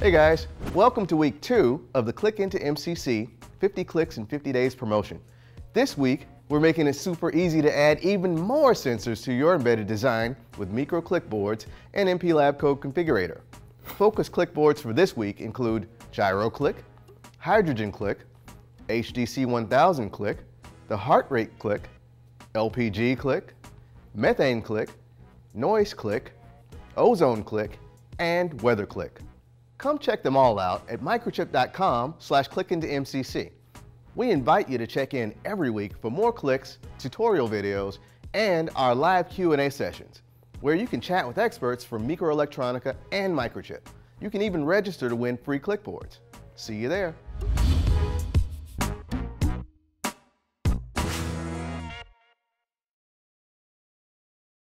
Hey guys, welcome to week two of the Click into MCC 50 Clicks in 50 Days promotion. This week, we're making it super easy to add even more sensors to your embedded design with Micro Clickboards and MPLAB Code Configurator. Focus clickboards for this week include Gyro Click, Hydrogen Click, HDC 1000 Click, the Heart Rate Click, LPG Click, Methane Click, Noise Click, Ozone Click, and Weather Click. Come check them all out at microchip.com slash clickintomcc. We invite you to check in every week for more clicks, tutorial videos, and our live Q&A sessions, where you can chat with experts from MikroElektronika and Microchip. You can even register to win free clickboards. See you there.